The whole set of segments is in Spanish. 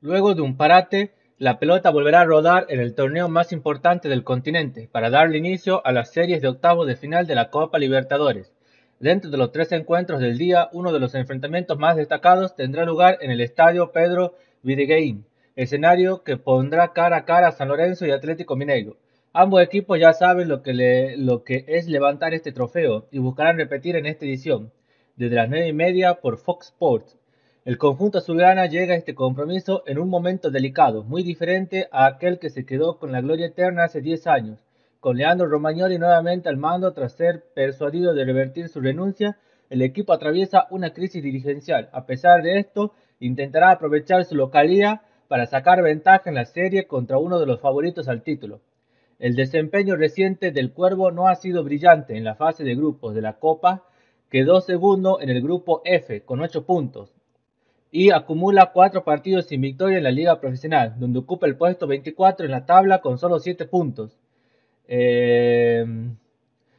Luego de un parate, la pelota volverá a rodar en el torneo más importante del continente para darle inicio a las series de octavos de final de la Copa Libertadores. Dentro de los tres encuentros del día, uno de los enfrentamientos más destacados tendrá lugar en el estadio Pedro Videgain, escenario que pondrá cara a cara a San Lorenzo y Atlético Mineiro. Ambos equipos ya saben lo que, lo que es levantar este trofeo y buscarán repetir en esta edición, desde las 9 y media por Fox Sports. El conjunto azulgrana llega a este compromiso en un momento delicado, muy diferente a aquel que se quedó con la gloria eterna hace 10 años, con Leandro Romagnoli nuevamente al mando tras ser persuadido de revertir su renuncia, el equipo atraviesa una crisis dirigencial. A pesar de esto, intentará aprovechar su localía para sacar ventaja en la serie contra uno de los favoritos al título. El desempeño reciente del Cuervo no ha sido brillante en la fase de grupos de la Copa, quedó segundo en el grupo F con 8 puntos y acumula 4 partidos sin victoria en la liga profesional, donde ocupa el puesto 24 en la tabla con solo 7 puntos. Eh,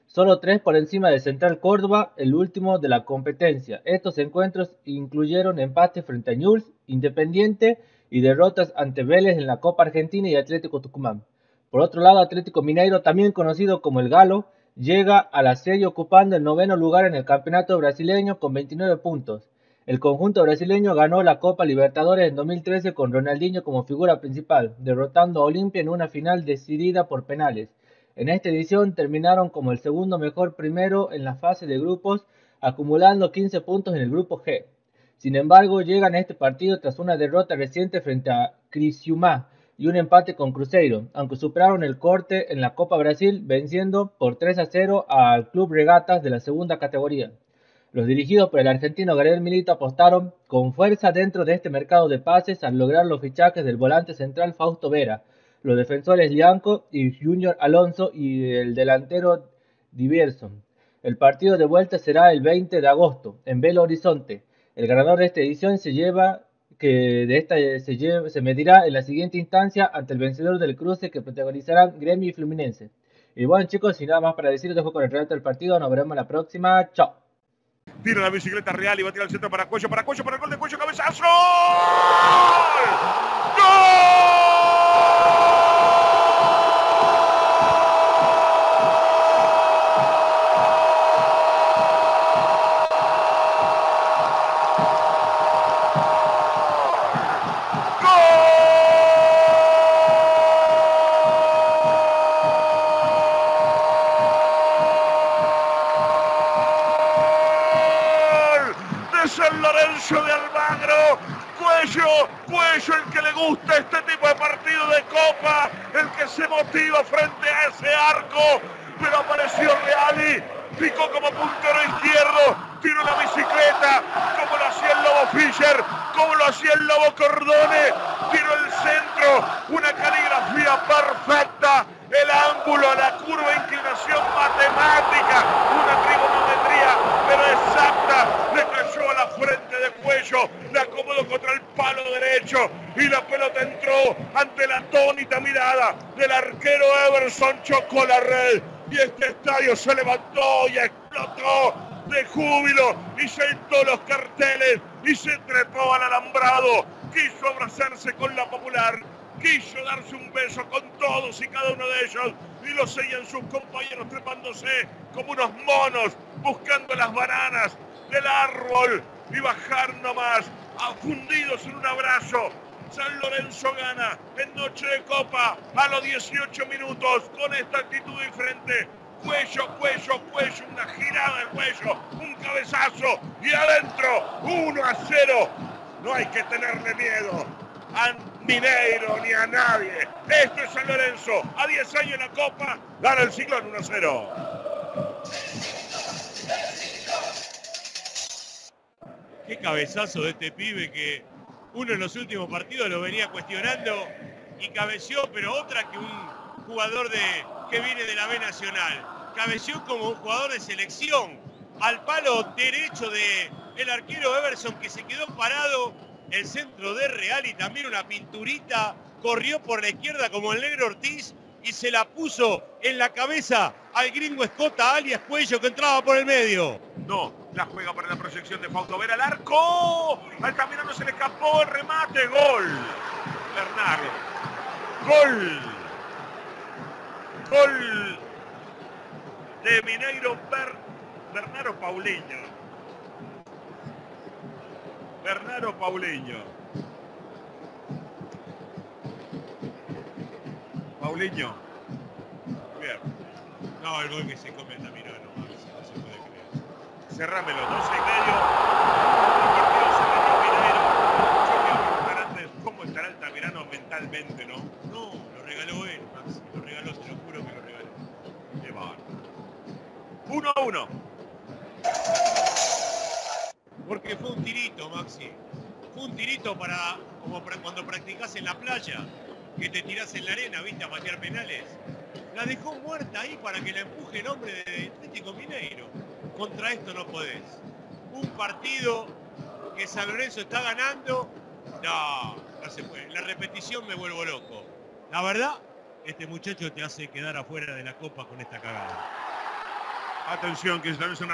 solo 3 por encima de Central Córdoba, el último de la competencia. Estos encuentros incluyeron empates frente a Newell's, Independiente y derrotas ante Vélez en la Copa Argentina y Atlético Tucumán. Por otro lado, Atlético Mineiro, también conocido como el Galo, llega a la serie ocupando el noveno lugar en el campeonato brasileño con 29 puntos. El conjunto brasileño ganó la Copa Libertadores en 2013 con Ronaldinho como figura principal, derrotando a Olimpia en una final decidida por penales. En esta edición terminaron como el segundo mejor primero en la fase de grupos, acumulando 15 puntos en el grupo G. Sin embargo, llegan a este partido tras una derrota reciente frente a Criciúma, y un empate con Cruzeiro, aunque superaron el corte en la Copa Brasil venciendo por 3 a 0 al Club Regatas de la segunda categoría. Los dirigidos por el argentino Gabriel Milito apostaron con fuerza dentro de este mercado de pases al lograr los fichajes del volante central Fausto Vera, los defensores Lianco y Junior Alonso y el delantero Diverson. El partido de vuelta será el 20 de agosto en Belo Horizonte. El ganador de esta edición se lleva que de esta se, se medirá en la siguiente instancia ante el vencedor del cruce que protagonizarán Gremio y Fluminense. Y bueno chicos, sin nada más para decir, dejo con el relato del partido, nos veremos la próxima, chao. Tira la bicicleta real y va a tirar al centro para Cuello, para Cuello, para el gol de Cuello, cabezazo. ¡Gol! El que le gusta este tipo de partido de copa, el que se motiva frente a ese arco, pero apareció Reali, picó como puntero izquierdo, tiró la bicicleta, como lo hacía el Lobo Fischer, como lo hacía el Lobo Cordone, tiró el de cuello, la acomodó contra el palo derecho y la pelota entró ante la atónita mirada del arquero Everson, chocó la red y este estadio se levantó y explotó de júbilo y sentó los carteles y se trepó al alambrado, quiso abrazarse con la popular quiso darse un beso con todos y cada uno de ellos y lo seguían sus compañeros trepándose como unos monos buscando las bananas del árbol y bajar nomás, afundidos en un abrazo. San Lorenzo gana en noche de copa a los 18 minutos con esta actitud diferente. Cuello, cuello, cuello, una girada de cuello, un cabezazo y adentro 1 a 0. No hay que tenerle miedo a Mineiro ni a nadie. Esto es San Lorenzo. A 10 años en la Copa, gana el ciclón 1 0. Qué cabezazo de este pibe que uno en los últimos partidos lo venía cuestionando y cabeció, pero otra que un jugador de, que viene de la B Nacional. Cabeció como un jugador de selección al palo derecho de el arquero Everson que se quedó parado el centro de Real y también una pinturita. Corrió por la izquierda como el negro Ortiz y se la puso en la cabeza al gringo Escota alias Cuello que entraba por el medio. No, la juega para la proyección de Fausto Vera al arco. Altamirano se le escapó el remate, gol. Bernardo. Gol. Gol de Mineiro Ber, Bernardo Paulinho. Bernardo Paulinho. Paulinho. Bien. No, el gol que se come Altamirano, Maxi, no se puede creer. Cerrámelo, 12 y medio. Se cómo estará Altamirano mentalmente, ¿no? No, lo regaló él, Maxi. Lo regaló, te lo juro que lo regaló. Qué bárbaro. 1 a 1. Porque fue un tirito, Maxi. Fue un tirito para, como para cuando practicás en la playa, que te tirás en la arena, viste, a patear penales. La dejó muerta ahí para que la empuje el hombre de Atlético Mineiro. Contra esto no podés. Un partido que San Lorenzo está ganando. No, no se puede. La repetición me vuelvo loco. La verdad, este muchacho te hace quedar afuera de la copa con esta cagada. Atención, que en una